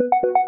you